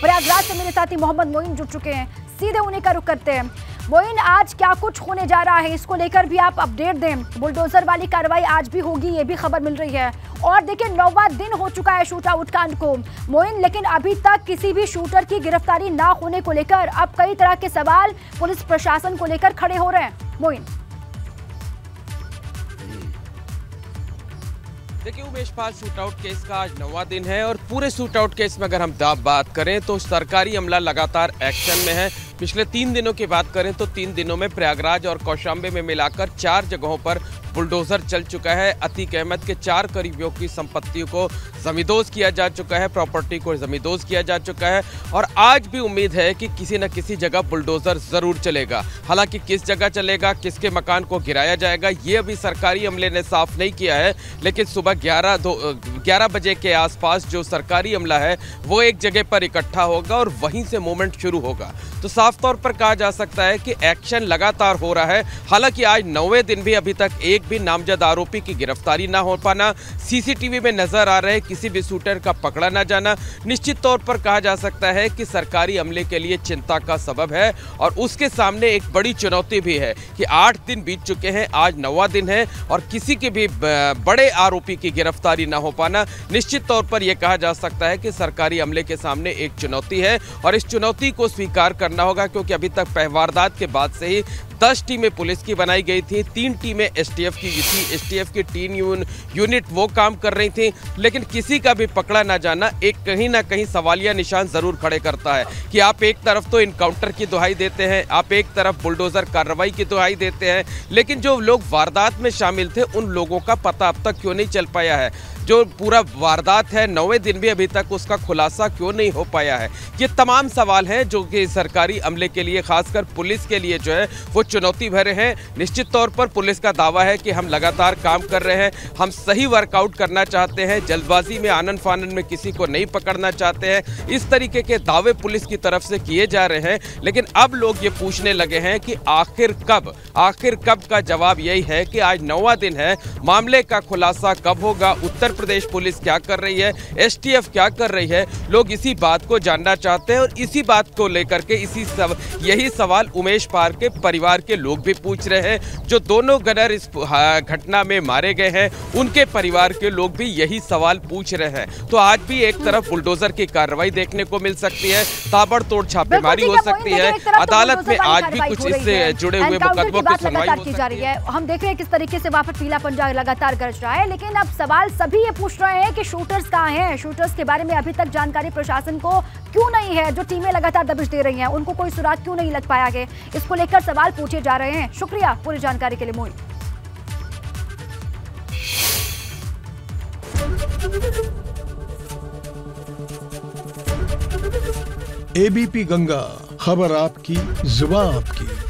प्रयागराज से मेरे साथी मोहम्मद मोइन जुड़ चुके हैं। सीधे उन्हीं का रुख करते हैं। मोइन, आज क्या कुछ होने जा रहा है? इसको लेकर भी आप अपडेट दें। बुलडोजर वाली कार्रवाई आज भी होगी, ये भी खबर मिल रही है। और देखिए, नौवा दिन हो चुका है शूट आउट कांड को। मोइन, लेकिन अभी तक किसी भी शूटर की गिरफ्तारी ना होने को लेकर अब कई तरह के सवाल पुलिस प्रशासन को लेकर खड़े हो रहे हैं। मोइन। देखिए, Umesh Pal shoot out case का आज नवा दिन है और पूरे शूट आउट केस में अगर हम बात करें तो सरकारी अमला लगातार एक्शन में है। पिछले तीन दिनों की बात करें तो तीन दिनों में प्रयागराज और कौशाम्बे में मिलाकर चार जगहों पर बुलडोजर चल चुका है। अतीक अहमद के चार करीबियों की संपत्तियों को जमींदोज किया जा चुका है प्रॉपर्टी को जमींदोज किया जा चुका है और आज भी उम्मीद है कि किसी न किसी जगह बुलडोजर ज़रूर चलेगा। हालाँकि किस जगह चलेगा, किसके मकान को गिराया जाएगा, ये अभी सरकारी अमले ने साफ़ नहीं किया है, लेकिन सुबह ग्यारह दो ग्यारह बजे के आसपास जो सरकारी अमला है, वो एक जगह पर इकट्ठा होगा और वहीं से मूवमेंट शुरू होगा। तो साफ़ तौर पर कहा जा सकता है कि एक्शन लगातार हो रहा है। हालाँकि आज नौवे दिन भी अभी तक एक भी नामजद आरोपी की गिरफ्तारी ना हो पाना सीसीटीवी में नज़र आ रहे किसी भी शूटर का पकड़ा ना जाना। निश्चित तौर पर कहा जा सकता है कि सरकारी अमले के लिए चिंता का सबब है और उसके सामने एक बड़ी चुनौती भी है कि आठ दिन बीत चुके हैं आज नौवा दिन है और किसी के भी बड़े आरोपी की गिरफ्तारी ना हो पाना। निश्चित तौर पर यह कहा जा सकता है कि सरकारी अमले के सामने एक चुनौती है और इस चुनौती को स्वीकार करना होगा क्योंकि अभी तक वारदात के बाद से ही दस टीमें पुलिस की बनाई गई थी तीन टीमें एसटीएफ की थी एसटीएफ की टीम यून, यूनिट वो काम कर रही थी लेकिन किसी का भी पकड़ा ना जाना, एक कहीं ना कहीं सवालिया निशान ज़रूर खड़े करता है कि आप एक तरफ़ तो इनकाउंटर की दुहाई देते हैं, आप एक तरफ़ बुलडोजर कार्रवाई की दुहाई देते हैं, लेकिन जो लोग वारदात में शामिल थे, उन लोगों का पता अब तक क्यों नहीं चल पाया है? जो पूरा वारदात है, नौवे दिन भी अभी तक उसका खुलासा क्यों नहीं हो पाया है? ये तमाम सवाल हैं जो कि सरकारी अमले के लिए, खासकर पुलिस के लिए जो है, वो चुनौती भरे हैं। निश्चित तौर पर पुलिस का दावा है कि हम लगातार काम कर रहे हैं, हम सही वर्कआउट करना चाहते हैं, जल्दबाजी में आनंद फानंद में किसी को नहीं पकड़ना चाहते हैं। इस तरीके के दावे पुलिस की तरफ़ से किए जा रहे हैं, लेकिन अब लोग ये पूछने लगे हैं कि आखिर कब आखिर कब का जवाब यही है कि आज नौवा दिन है, मामले का खुलासा कब होगा, उत्तर प्रदेश पुलिस क्या कर रही है? एसटीएफ क्या कर रही है? लोग इसी बात को जानना चाहते हैं और इसी बात को लेकर के इसी सब यही सवाल उमेश पार के परिवार के लोग भी पूछ रहे हैं जो दोनों गनर इस घटना में मारे गए हैं उनके परिवार के लोग भी यही सवाल पूछ रहे हैं। तो आज भी एक तरफ़ बुलडोजर की कार्रवाई देखने को मिल सकती है ताबड़तोड़ छापेमारी हो सकती है। तो अदालत में आज भी कुछ इससे जुड़े हुए मुकदमों की सुनवाई की जा रही है। हम देख रहे हैं किस तरीके से वहाँ पर पीला पंजा लगातार गरज रहा है लेकिन अब सवाल सभी ये पूछ रहे हैं कि शूटर्स कहाँ हैं? शूटर्स के बारे में अभी तक जानकारी प्रशासन को क्यों नहीं है? जो टीमें लगातार दबिश दे रही हैं, उनको कोई सुराग क्यों नहीं लग पाया गया इसको लेकर सवाल पूछे जा रहे हैं। शुक्रिया पूरी जानकारी के लिए, मोहित। एबीपी गंगा, खबर आपकी जुबा आपकी।